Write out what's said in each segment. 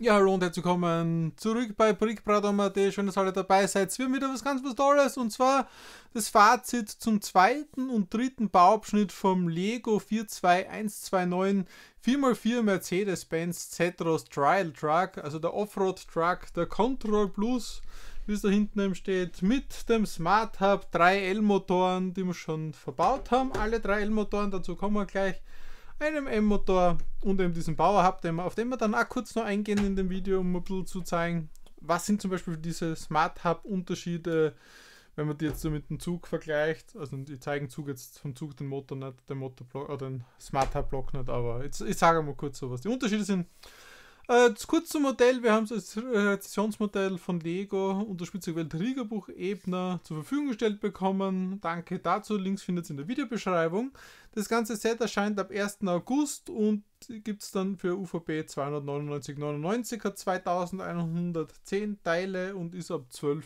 Ja, hallo und herzlich willkommen zurück bei Brickbradom.at. Schön, dass ihr alle dabei seid. Wir haben wieder was ganz was Tolles und zwar das Fazit zum zweiten und dritten Bauabschnitt vom Lego 42129 4x4 Mercedes-Benz Z-Ross Trial Truck, also der Offroad Truck, der Control Plus, wie es da hinten eben steht, mit dem Smart Hub, drei L-Motoren, die wir schon verbaut haben. Alle drei L-Motoren, dazu kommen wir gleich einem M-Motor und eben diesen Bauer habt, auf den wir dann auch kurz noch eingehen in dem Video, um ein bisschen zu zeigen, was sind zum Beispiel diese Smart Hub Unterschiede, wenn man die jetzt so mit dem Zug vergleicht. Also die zeigen Zug jetzt vom Zug den Motor nicht, den Motorblock oder den Smart Hub Block nicht, aber jetzt, ich sage mal kurz so, was die Unterschiede sind. Äh, kurz zum Modell, wir haben das Rezessionsmodell von Lego unter Spitzerwelt Riegerbuch Ebner zur Verfügung gestellt bekommen. Danke dazu, Links findet ihr in der Videobeschreibung. Das ganze Set erscheint ab 1. August und gibt es dann für UVP 299,99, hat 2110 Teile und ist ab 12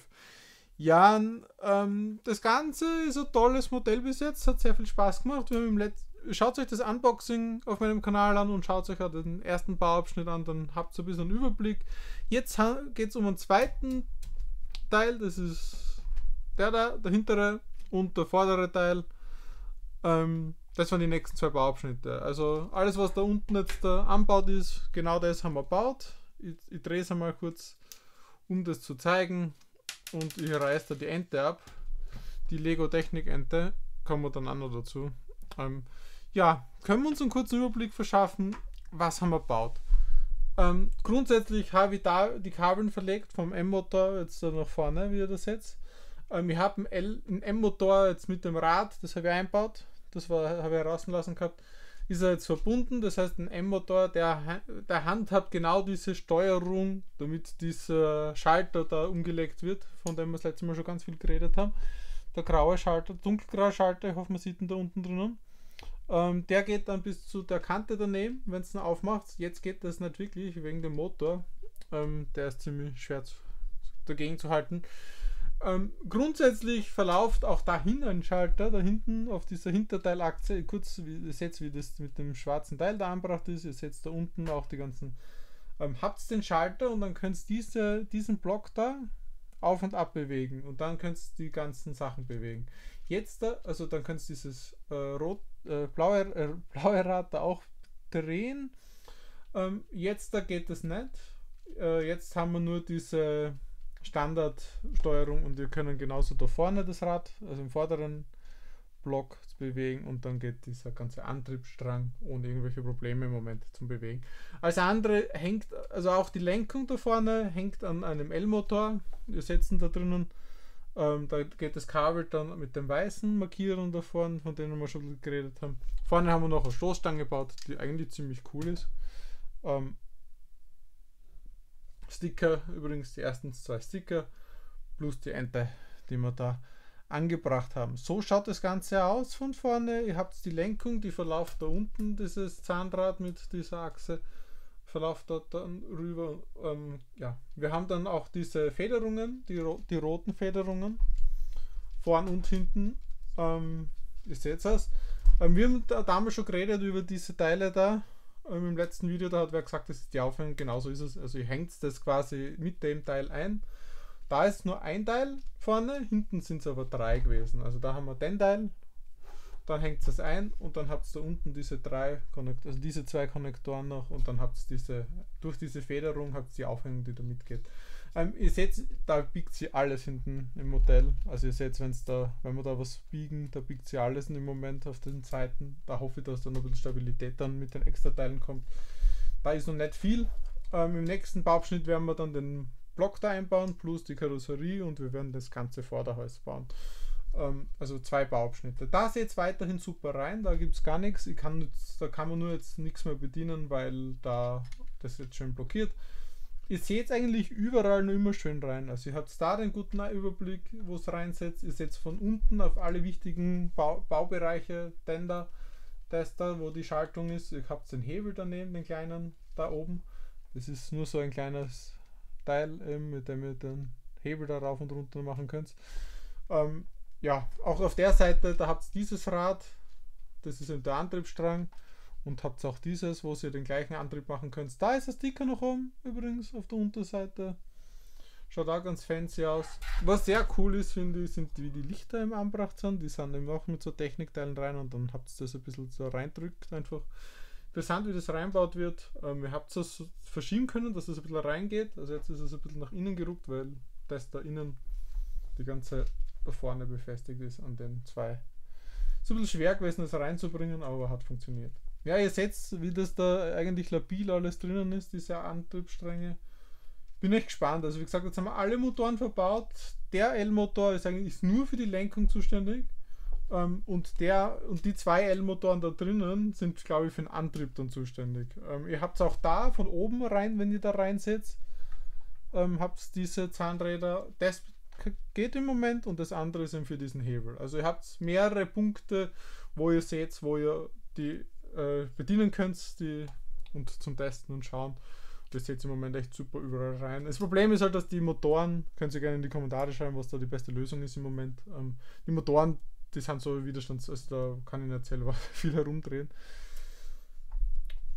Jahren. Ähm, das Ganze ist ein tolles Modell bis jetzt, hat sehr viel Spaß gemacht. Schaut euch das Unboxing auf meinem Kanal an und schaut euch auch den ersten Bauabschnitt an, dann habt ihr ein bisschen einen Überblick. Jetzt geht es um einen zweiten Teil, das ist der da, der hintere und der vordere Teil. Ähm, das waren die nächsten zwei Bauabschnitte. Also alles, was da unten jetzt da anbaut ist, genau das haben wir gebaut. Ich, ich drehe es einmal kurz, um das zu zeigen. Und ich reiße da die Ente ab. Die Lego Technik Ente kommen wir dann auch noch dazu. Ähm, ja, können wir uns einen kurzen Überblick verschaffen, was haben wir gebaut? Ähm, grundsätzlich habe ich da die Kabeln verlegt vom M-Motor jetzt da nach vorne, wie ihr das jetzt. Ähm, ich habe einen M-Motor jetzt mit dem Rad, das habe ich eingebaut, das habe ich herauslassen gehabt, ist er jetzt verbunden. Das heißt, ein M-Motor, der, der handhabt genau diese Steuerung, damit dieser Schalter da umgelegt wird, von dem wir das letzte Mal schon ganz viel geredet haben. Der graue Schalter, dunkelgraue Schalter, ich hoffe, man sieht ihn da unten drinnen. Ähm, der geht dann bis zu der Kante daneben, wenn es dann aufmacht. Jetzt geht das nicht wirklich wegen dem Motor. Ähm, der ist ziemlich schwer zu, dagegen zu halten. Ähm, grundsätzlich verläuft auch dahin ein Schalter, da hinten auf dieser Hinterteilachse, kurz wie, seht, wie das mit dem schwarzen Teil da anbracht ist. Ihr seht da unten auch die ganzen, ähm, habt den Schalter und dann könnt ihr diese, diesen Block da auf und ab bewegen und dann könnt ihr die ganzen Sachen bewegen. Jetzt da, also dann könnt ihr dieses äh, rot, äh, blaue, äh, blaue Rad da auch drehen. Ähm, jetzt da geht es nicht. Äh, jetzt haben wir nur diese Standardsteuerung und wir können genauso da vorne das Rad, also im vorderen Block bewegen und dann geht dieser ganze Antriebsstrang ohne irgendwelche Probleme im Moment zum Bewegen. Als andere hängt, also auch die Lenkung da vorne hängt an einem L-Motor. Wir setzen da drinnen ähm, da geht das Kabel dann mit dem weißen Markierern da vorne, von denen wir schon geredet haben. Vorne haben wir noch eine Stoßstange gebaut, die eigentlich ziemlich cool ist. Ähm, Sticker, übrigens die ersten zwei Sticker, plus die Ente, die wir da angebracht haben. So schaut das Ganze aus von vorne. Ihr habt die Lenkung, die verläuft da unten, dieses Zahnrad mit dieser Achse verläuft dort dann rüber. Ähm, ja, wir haben dann auch diese Federungen, die, die roten Federungen, vorn und hinten. Ähm, ihr seht es. Ähm, wir haben da damals schon geredet über diese Teile da. Ähm, Im letzten Video, da hat wer gesagt, das ist die Aufhängung, genauso ist es. Also ihr hängt das quasi mit dem Teil ein. Da ist nur ein Teil vorne, hinten sind es aber drei gewesen. Also da haben wir den Teil, dann hängt es ein und dann habt ihr da unten diese drei Konnektoren, also diese zwei Konnektoren noch und dann habt ihr diese, durch diese Federung habt ihr die Aufhängung, die da mitgeht. Ähm, ihr seht, da biegt sie alles hinten im Modell. Also ihr seht, wenn's da, wenn wir da was biegen, da biegt sie alles im Moment auf den Seiten. Da hoffe ich, dass da noch ein bisschen Stabilität dann mit den extra Teilen kommt. Da ist noch nicht viel. Ähm, Im nächsten Bauabschnitt werden wir dann den Block da einbauen, plus die Karosserie und wir werden das ganze Vorderhaus bauen. Ähm, also zwei Bauabschnitte. Da seht weiterhin super rein, da gibt es gar nichts. Da kann man nur jetzt nichts mehr bedienen, weil da das jetzt schön blockiert. Ihr seht eigentlich überall nur immer schön rein. Also ihr habt da den guten Überblick, wo es reinsetzt. Ihr seht von unten auf alle wichtigen Bau Baubereiche, Tender, Tester, wo die Schaltung ist. Ihr habt den Hebel daneben, den kleinen da oben. Das ist nur so ein kleines Teil, mit dem ihr den Hebel da rauf und runter machen könnt. Ähm, ja, auch auf der Seite, da habt ihr dieses Rad, das ist der Antriebsstrang Und habt auch dieses, wo ihr den gleichen Antrieb machen könnt. Da ist der Sticker noch oben, übrigens, auf der Unterseite. Schaut auch ganz fancy aus. Was sehr cool ist, finde ich, sind wie die Lichter im Anbracht sind. Die sind eben auch mit so Technikteilen rein und dann habt ihr das ein bisschen so reindrückt einfach. Interessant, wie das reinbaut wird. Ähm, ihr habt es verschieben können, dass es das ein bisschen reingeht. Also jetzt ist es ein bisschen nach innen gerückt, weil das da innen die ganze da vorne befestigt ist an den zwei. Ist ein bisschen schwer gewesen, das reinzubringen, aber hat funktioniert. Ja, ihr seht, wie das da eigentlich labil alles drinnen ist, diese Antriebsstränge. Bin echt gespannt. Also wie gesagt, jetzt haben wir alle Motoren verbaut. Der L-Motor ist eigentlich ist nur für die Lenkung zuständig. Ähm, und der und die zwei L-Motoren da drinnen sind, glaube ich, für den Antrieb dann zuständig. Ähm, ihr habt es auch da von oben rein, wenn ihr da reinsetzt, ähm, habt diese Zahnräder. Das geht im Moment und das andere sind für diesen Hebel. Also ihr habt mehrere Punkte, wo ihr seht, wo ihr die äh, bedienen könnt die, und zum Testen und schauen. Das seht im Moment echt super überall rein. Das Problem ist halt, dass die Motoren, können Sie gerne in die Kommentare schreiben, was da die beste Lösung ist im Moment. Ähm, die Motoren, die sind so Widerstands, also da kann ich nicht was viel herumdrehen.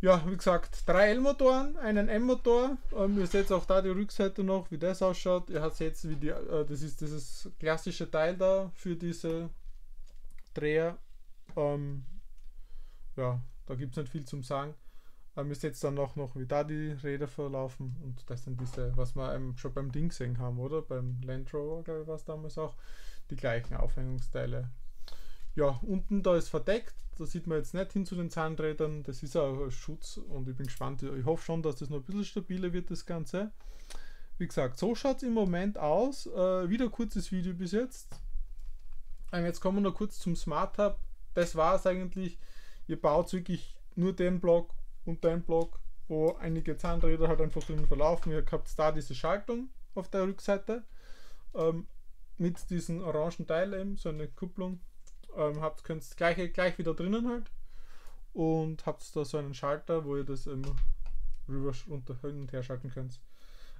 Ja, wie gesagt, drei L-Motoren, einen M-Motor. Ähm, ihr seht auch da die Rückseite noch, wie das ausschaut. Ihr seht, wie die, äh, das ist dieses klassische Teil da für diese Dreher. Ähm, ja, da gibt es nicht viel zum Sagen. Ähm, ihr seht dann auch noch, wie da die Räder verlaufen. Und das sind diese, was wir schon beim Ding gesehen haben, oder? Beim Land Rover, glaube ich, war es damals auch. Die gleichen Aufhängungsteile. Ja, unten da ist verdeckt. Da sieht man jetzt nicht hin zu den Zahnrädern. Das ist auch ein Schutz und ich bin gespannt. Ich hoffe schon, dass das noch ein bisschen stabiler wird, das Ganze. Wie gesagt, so schaut es im Moment aus. Äh, wieder kurzes Video bis jetzt. Ähm, jetzt kommen wir noch kurz zum Smart Hub. Das war es eigentlich. Ihr baut wirklich nur den Block und den Block, wo einige Zahnräder halt einfach drin verlaufen. Ihr habt da diese Schaltung auf der Rückseite ähm, mit diesem orangen Teil eben, so eine Kupplung. Ähm, habt könnt gleich, gleich wieder drinnen halt und habt da so einen Schalter, wo ihr das immer rüber runter hin und her schalten könnt.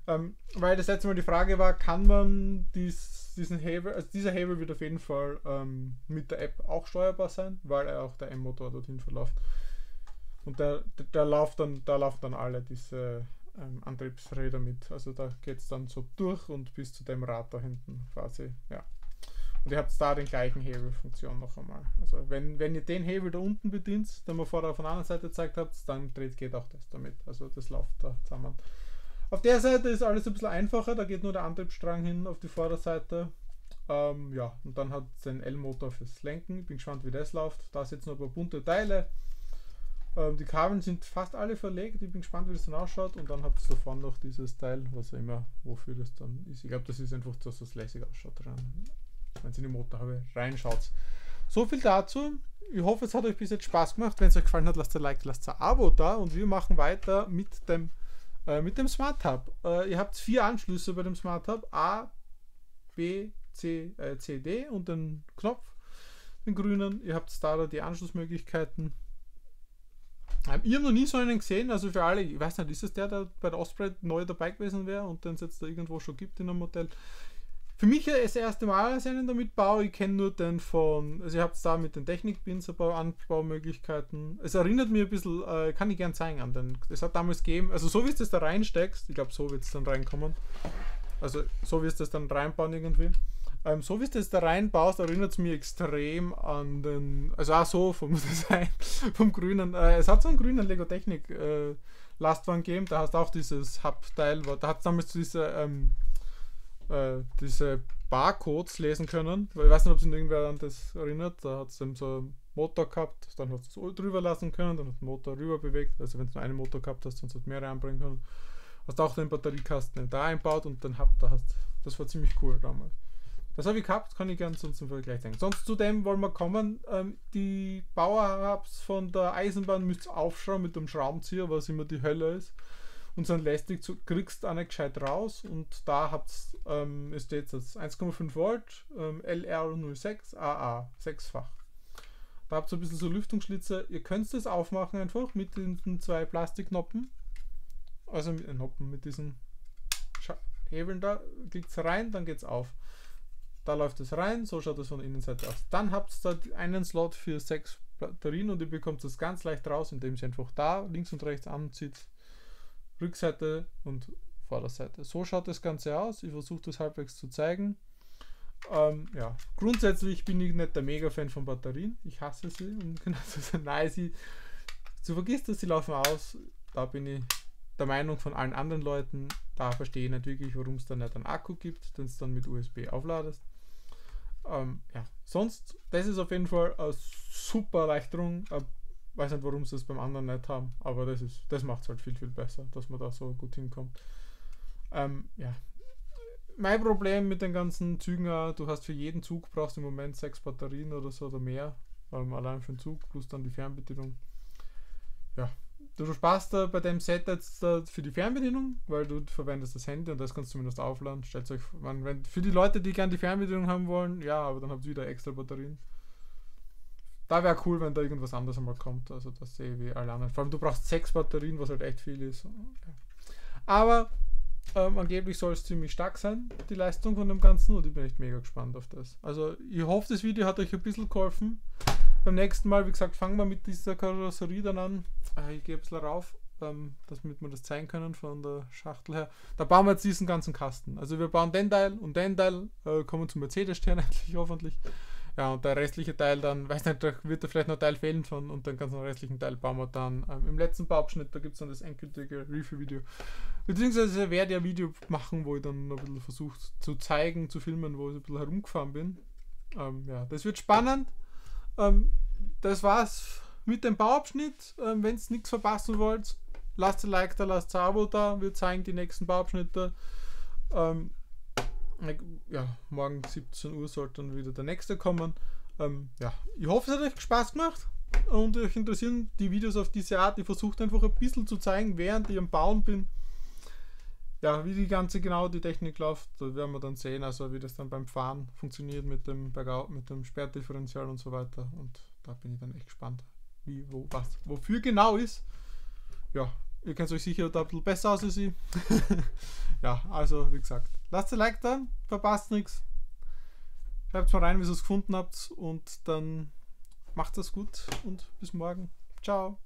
Ähm, weil das letzte Mal die Frage war, kann man dies, diesen Hebel, also dieser Hebel wird auf jeden Fall ähm, mit der App auch steuerbar sein, weil er auch der M-Motor dorthin verläuft. Und da, da, läuft dann, da laufen dann alle diese ähm, Antriebsräder mit. Also da geht es dann so durch und bis zu dem Rad da hinten quasi. Ja. Und ihr habt da den gleichen Hebelfunktion noch einmal. Also wenn, wenn ihr den Hebel da unten bedient, den wir vorher von der anderen Seite gezeigt habt, dann dreht, geht auch das damit. Also das läuft da zusammen. Auf der Seite ist alles ein bisschen einfacher, da geht nur der Antriebsstrang hin auf die Vorderseite. Ähm, ja, und dann hat es den L-Motor fürs Lenken. Ich bin gespannt, wie das läuft. Da sind jetzt noch ein paar bunte Teile. Ähm, die Kabel sind fast alle verlegt. Ich bin gespannt, wie das dann ausschaut. Und dann habt ihr da vorne noch dieses Teil, was immer, wofür das dann ist. Ich glaube, das ist einfach, dass das lässig ausschaut. Wenn es in die Motor habe, reinschaut. So viel dazu. Ich hoffe, es hat euch bis jetzt Spaß gemacht. Wenn es euch gefallen hat, lasst ein Like, lasst ein Abo da und wir machen weiter mit dem, äh, mit dem Smart Hub. Äh, ihr habt vier Anschlüsse bei dem Smart Hub: A, B, C, äh, C, D und den Knopf, den grünen. Ihr habt da die Anschlussmöglichkeiten ähm, ich habe noch nie so einen gesehen, also für alle, ich weiß nicht, ist es der, der bei der Osprey neu dabei gewesen wäre und den es jetzt da irgendwo schon gibt in einem Modell? Für mich das erste Mal, dass ich einen damit baue. Ich kenne nur den von, also ihr habt da mit den Technikpins ein paar Anbaumöglichkeiten. Es erinnert mich ein bisschen, äh, kann ich gern zeigen an den. Das hat damals gegeben, also so wie es da reinsteckst, ich glaube so wird es dann reinkommen. Also so wie es das dann reinbauen irgendwie. Ähm, so wie es da reinbaust, erinnert es mich extrem an den, also auch so vom Design, vom grünen. Äh, es hat so einen grünen Lego Technik äh, Lastwagen gegeben, da hast du auch dieses Hub-Teil, da hat es damals diese, ähm, äh, diese Barcodes lesen können. Ich weiß nicht, ob sich irgendwer an das erinnert. Da hat es eben so einen Motor gehabt, dann hast du es drüber lassen können, dann hat der Motor rüber bewegt. Also wenn du nur einen Motor gehabt hast, hast du mehrere einbringen können. Hast auch den Batteriekasten da einbaut und dann Hub da hast. Das war ziemlich cool damals. Das habe ich gehabt, kann ich gerne sonst im Vergleich zeigen. Sonst zu dem wollen wir kommen. Ähm, die Power-Hubs von der Eisenbahn müsst ihr aufschrauben mit dem Schraubenzieher, was immer die Hölle ist. Und ein lästig zu, kriegst du nicht gescheit raus. Und da habt ähm, ist jetzt das 1,5 Volt, ähm, LR06 AA, sechsfach. Da habt ihr ein bisschen so Lüftungsschlitze. Ihr könnt das aufmachen einfach mit den zwei Plastiknoppen. Also mit den Noppen, mit diesen Hebeln da. Klickt es rein, dann geht es auf. Da läuft es rein, so schaut es von der Innenseite aus. Dann habt ihr da einen Slot für sechs Batterien und ihr bekommt das ganz leicht raus, indem ihr einfach da links und rechts anzieht. Rückseite und Vorderseite. So schaut das Ganze aus. Ich versuche das halbwegs zu zeigen. Ähm, ja, grundsätzlich bin ich nicht der Mega-Fan von Batterien. Ich hasse sie. Und genau so nein, sie, du vergisst dass sie laufen aus. Da bin ich der Meinung von allen anderen Leuten. Da verstehe ich nicht wirklich, warum es dann nicht einen Akku gibt, den du dann mit USB aufladest. Ähm, ja, sonst, das ist auf jeden Fall eine super Erleichterung. Ich weiß nicht, warum sie es beim anderen nicht haben, aber das ist, das macht es halt viel, viel besser, dass man da so gut hinkommt. Ähm, ja. Mein Problem mit den ganzen Zügen, du hast für jeden Zug brauchst im Moment sechs Batterien oder so oder mehr. Ähm, allein für den Zug plus dann die Fernbedienung. Ja, du sparst da bei dem Set jetzt für die Fernbedienung, weil du verwendest das Handy und das kannst du zumindest aufladen. Stellt euch, man, wenn, für die Leute, die gerne die Fernbedienung haben wollen, ja, aber dann habt ihr wieder extra Batterien. Da wäre cool, wenn da irgendwas anderes einmal kommt. Also das sehe ich wie alle anderen. Vor allem du brauchst sechs Batterien, was halt echt viel ist. Aber ähm, angeblich soll es ziemlich stark sein, die Leistung von dem Ganzen, und ich bin echt mega gespannt auf das. Also, ich hoffe, das Video hat euch ein bisschen geholfen. Beim nächsten Mal, wie gesagt, fangen wir mit dieser Karosserie dann an. Äh, ich gehe ein bisschen rauf, ähm, damit wir das zeigen können von der Schachtel her. Da bauen wir jetzt diesen ganzen Kasten. Also, wir bauen den Teil und den Teil, äh, kommen zum Mercedes-Stern endlich, hoffentlich. Ja, und der restliche Teil dann, weiß nicht, da wird da vielleicht noch ein Teil fehlen von und den ganzen restlichen Teil bauen wir dann ähm, im letzten Bauabschnitt, da gibt es dann das endgültige Review-Video. Beziehungsweise werde ich ein Video machen, wo ich dann noch ein bisschen versuche zu zeigen, zu filmen, wo ich ein bisschen herumgefahren bin. Ähm, ja, das wird spannend. Ähm, das war's mit dem Bauabschnitt. Ähm, Wenn ihr nichts verpassen wollt, lasst ein Like da, lasst ein Abo da. Wir zeigen die nächsten Bauabschnitte. Ähm, ja, morgen 17 Uhr sollte dann wieder der nächste kommen. Ähm, ja, ich hoffe, es hat euch Spaß gemacht und euch interessieren die Videos auf diese Art. Ich versuche einfach ein bisschen zu zeigen, während ich am Bauen bin. Ja, wie die ganze genau die Technik läuft, da werden wir dann sehen, also wie das dann beim Fahren funktioniert mit dem Bergau, mit dem Sperrdifferential und so weiter. Und da bin ich dann echt gespannt, wie, wo, was, wofür genau ist. Ja, ihr kennt euch sicher da ein bisschen besser aus als ich. ja, also wie gesagt, lasst ein Like da, verpasst nichts. Schreibt mal rein, wie ihr es gefunden habt und dann macht das gut und bis morgen. Ciao.